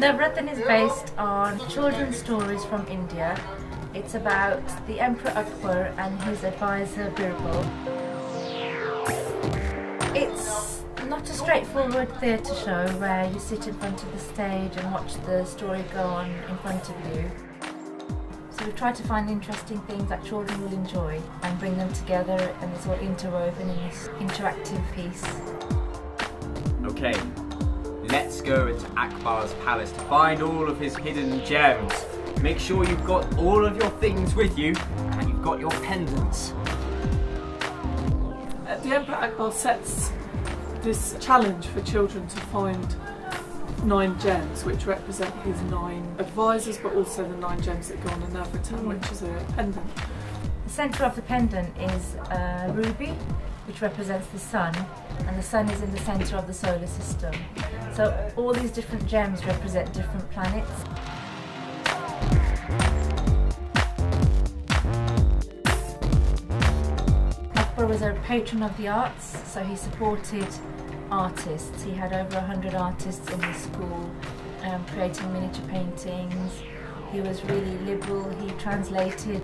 Navratna is based on children's stories from India. It's about the Emperor Akbar and his advisor Birbal. Not a straightforward theatre show where you sit in front of the stage and watch the story go on in front of you. So we've tried to find interesting things that children will enjoy and bring them together and it's all interwoven in this interactive piece. Okay, let's go into Akbar's palace to find all of his hidden gems. Make sure you've got all of your things with you and you've got your pendants. Uh, the Emperor Akbar sets this challenge for children to find nine gems which represent his nine advisors but also the nine gems that go on a Navratna which is a pendant. The centre of the pendant is a ruby which represents the sun and the sun is in the centre of the solar system. So all these different gems represent different planets. Was a patron of the arts, so he supported artists. He had over 100 artists in his school um, creating miniature paintings. He was really liberal, he translated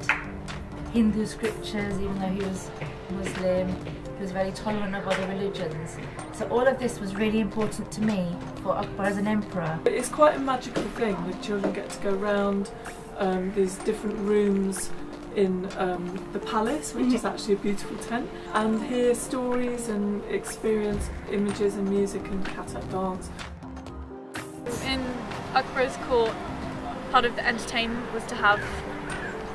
Hindu scriptures even though he was Muslim. He was very tolerant of other religions. So all of this was really important to me for Akbar as an emperor. It's quite a magical thing. The children get to go around um, these different rooms in um, the palace, which is actually a beautiful tent, and hear stories and experience images and music and Kathak dance. In Akbar's court, part of the entertainment was to have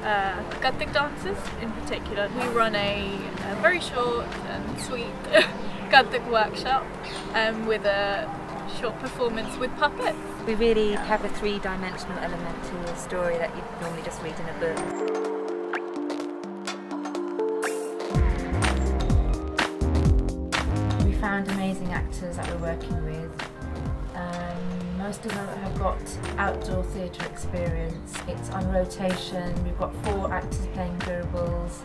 uh, Kathak dances in particular. We run a, a very short and sweet Kathak workshop um, with a short performance with puppets. We really have a three-dimensional element to a story that you normally just read in a book. We amazing actors that we're working with. Um, most of them have got outdoor theatre experience. It's on rotation. We've got four actors playing Birbals.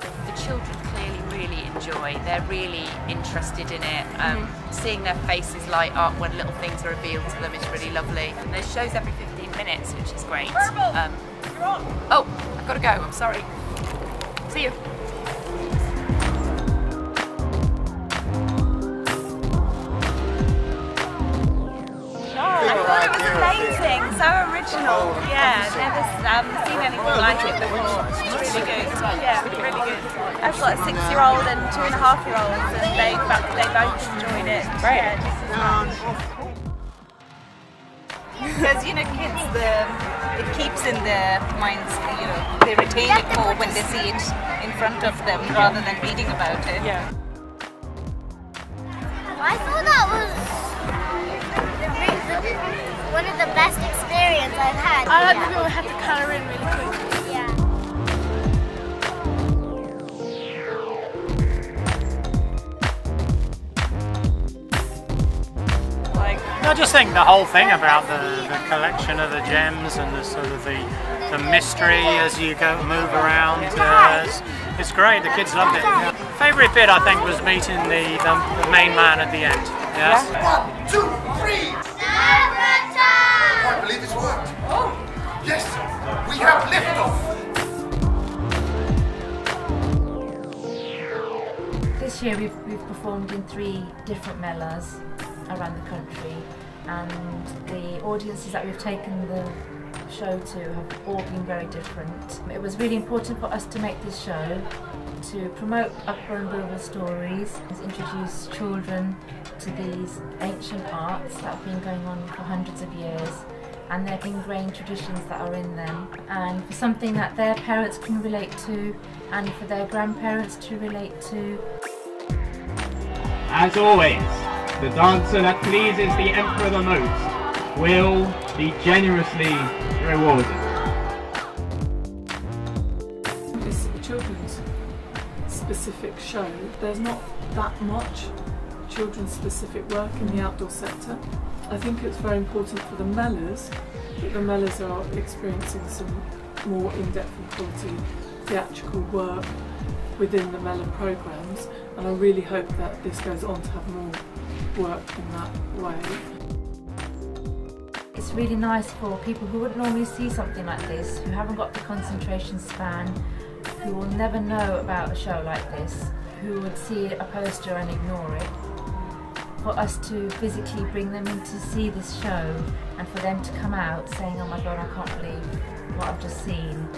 the children clearly really enjoy. They're really interested in it. Um, Seeing their faces light up when little things are revealed to them is really lovely. And there's shows every 15 minutes, which is great. Um, oh, I've got to go. I'm sorry. See you. It was amazing, so original. Yeah, never um, seen anything like it before. It's really good. Yeah, really good. I've got a six-year-old and two and a half-year-olds, and they they both enjoyed it. Great. Yeah, just as much. Because you know, kids, the it keeps in their minds. You know, they retain it more when they see it in front of them rather than reading about it. Yeah. I thought that was the, the, one of the best experience I've had. I had here. to go, had to colour in really quick. Yeah. I just think the whole thing about the, the collection of the gems and the sort of the, the mystery as you go move around, uh, it's, it's great. The kids loved it. Yeah. Favorite bit I think was meeting the, the, the main man at the end. Yes. One, two, three. I believe it's worked. Oh. Yes, we have liftoff. This year we've, we've performed in three different melas around the country and the audiences that we've taken the show to have all been very different. It was really important for us to make this show to promote Akbar and Birbal stories, to introduce children to these ancient arts that have been going on for hundreds of years and their ingrained traditions that are in them and for something that their parents can relate to and for their grandparents to relate to. As always, the dancer that pleases the Emperor the most will be generously rewarded. It's children's specific show. There's not that much children's specific work in the outdoor sector. I think it's very important for the Melas that the Melas are experiencing some more in-depth and quality theatrical work within the Mela programmes and I really hope that this goes on to have more work in that way. It's really nice for people who wouldn't normally see something like this, who haven't got the concentration span, who will never know about a show like this, who would see a poster and ignore it, for us to physically bring them in to see this show and for them to come out saying, oh my god, I can't believe what I've just seen.